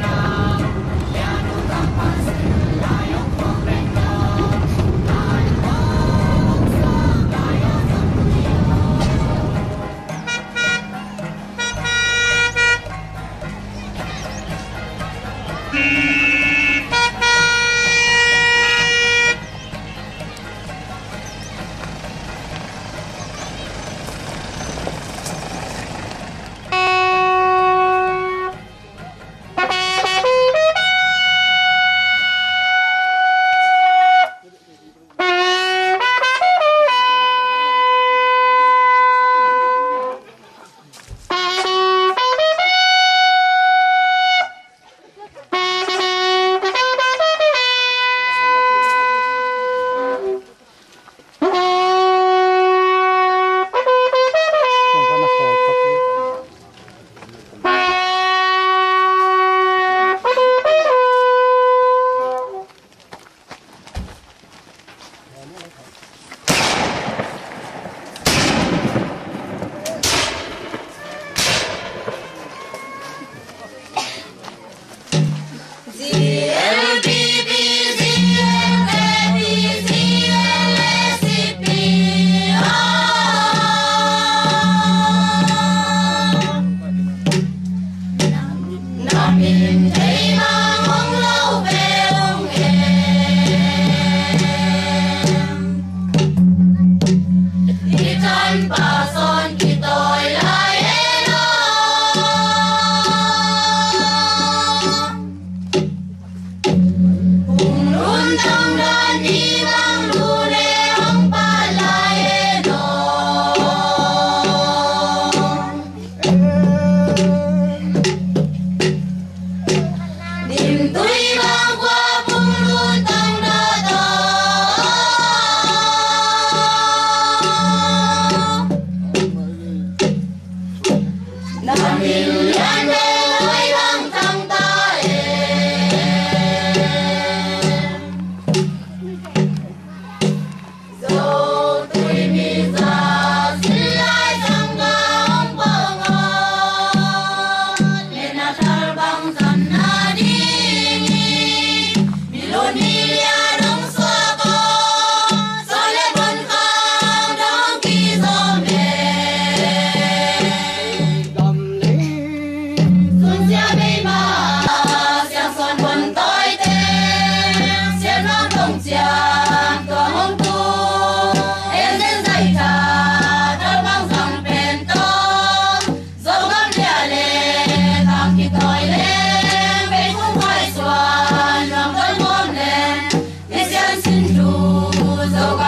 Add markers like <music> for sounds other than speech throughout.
呀，路哪怕是那样坎坷，哪怕路是那样陡峭。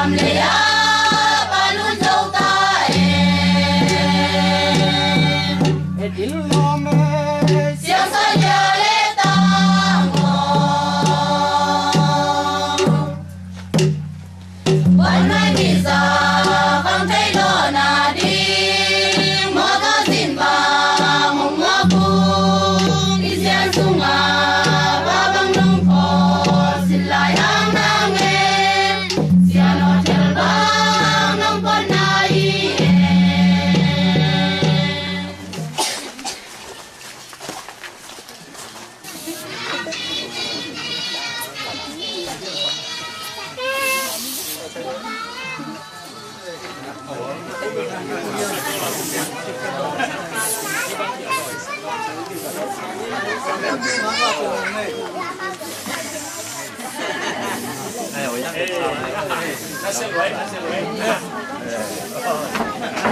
I'm late. <laughs> 哎，我让你他是喂，他是喂。<laughs>